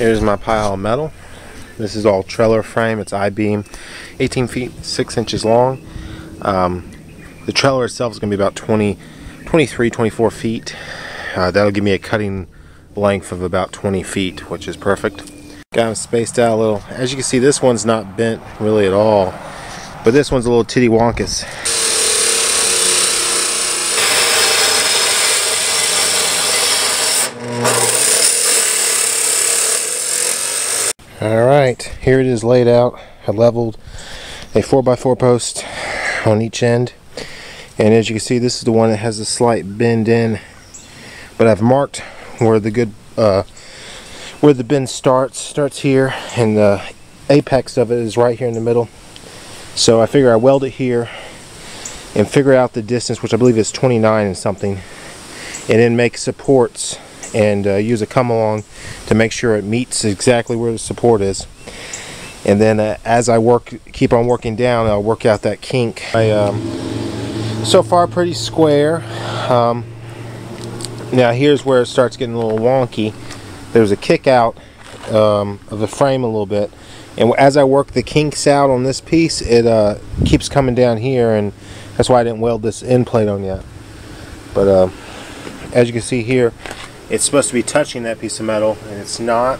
Here's my pile of metal. This is all trailer frame. It's I-beam, 18 feet 6 inches long. Um, the trailer itself is going to be about 20, 23, 24 feet. Uh, that'll give me a cutting length of about 20 feet, which is perfect. Got them spaced out a little. As you can see, this one's not bent really at all, but this one's a little titty wonkus. Alright, here it is laid out. I leveled a 4x4 post on each end. And as you can see, this is the one that has a slight bend in. But I've marked where the good, uh, where the bend starts. Starts here, and the apex of it is right here in the middle. So I figure I weld it here and figure out the distance, which I believe is 29 and something. And then make supports and uh, use a come along to make sure it meets exactly where the support is. And then uh, as I work keep on working down I'll work out that kink. I, um, so far pretty square. Um, now here's where it starts getting a little wonky. There's a kick out um, of the frame a little bit. And as I work the kinks out on this piece it uh, keeps coming down here and that's why I didn't weld this end plate on yet. But uh, as you can see here it's supposed to be touching that piece of metal and it's not.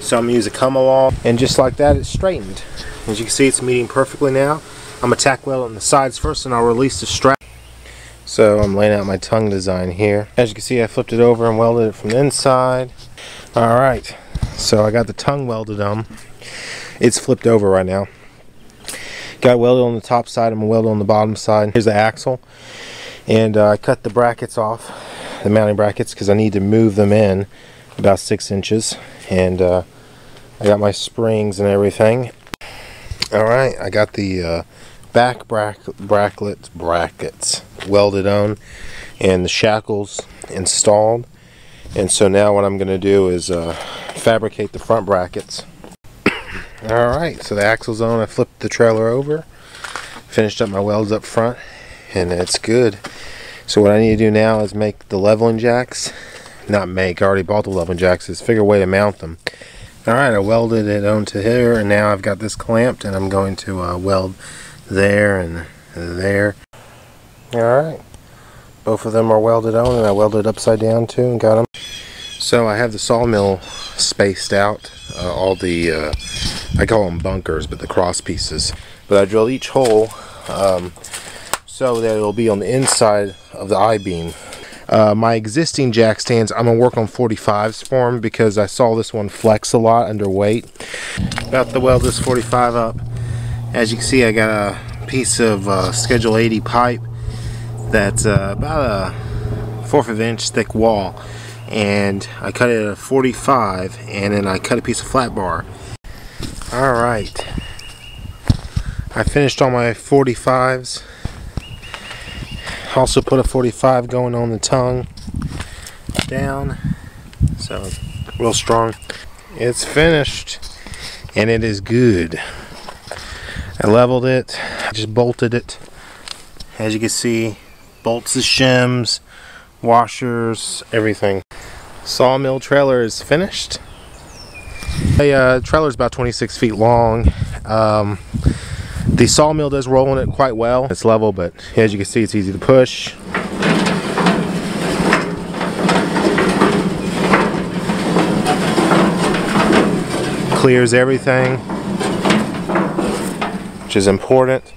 So I'm going to use a come along. And just like that it's straightened. As you can see it's meeting perfectly now. I'm going to tack weld on the sides first and I'll release the strap. So I'm laying out my tongue design here. As you can see I flipped it over and welded it from the inside. Alright so I got the tongue welded on it's flipped over right now. Got welded on the top side I'm to weld on the bottom side. Here's the axle. And uh, I cut the brackets off the mounting brackets because I need to move them in about six inches. And uh, I got my springs and everything. Alright I got the uh, back brackets brackets welded on and the shackles installed. And so now what I'm gonna do is uh, fabricate the front brackets. Alright so the axle's on. I flipped the trailer over finished up my welds up front and it's good so what I need to do now is make the leveling jacks. Not make, I already bought the leveling jacks. Is figure a way to mount them. Alright, I welded it onto here and now I've got this clamped and I'm going to uh, weld there and there. Alright, both of them are welded on and I welded upside down too and got them. So I have the sawmill spaced out, uh, all the, uh, I call them bunkers, but the cross pieces. But I drilled each hole um, so that it'll be on the inside of the I-beam. Uh, my existing jack stands, I'm going to work on 45s for them because I saw this one flex a lot under weight. About to weld this 45 up. As you can see, I got a piece of uh, Schedule 80 pipe that's uh, about a fourth of an inch thick wall. And I cut it at a 45 and then I cut a piece of flat bar. Alright. I finished all my 45s. Also put a 45 going on the tongue down. So real strong. It's finished and it is good. I leveled it, I just bolted it. As you can see, bolts the shims, washers, everything. Sawmill trailer is finished. The uh, trailer is about 26 feet long. Um, the sawmill does roll in it quite well. It's level, but as you can see, it's easy to push. Clears everything, which is important.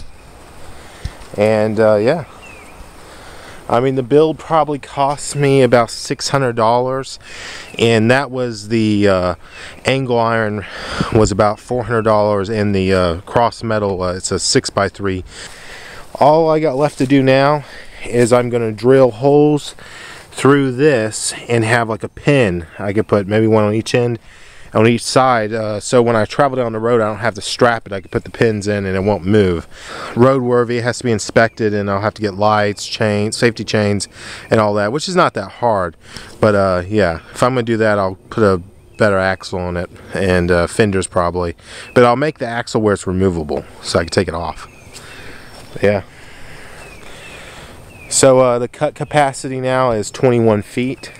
And uh, yeah, I mean, the build probably cost me about $600 and that was the uh, angle iron was about $400 and the uh, cross metal, uh, it's a 6x3. All I got left to do now is I'm going to drill holes through this and have like a pin. I could put maybe one on each end on each side uh, so when I travel down the road I don't have to strap it. I can put the pins in and it won't move. Roadworthy has to be inspected and I'll have to get lights chains safety chains and all that which is not that hard. But uh, yeah if I'm gonna do that I'll put a better axle on it and uh, fenders probably. But I'll make the axle where it's removable so I can take it off. Yeah. So uh, the cut capacity now is 21 feet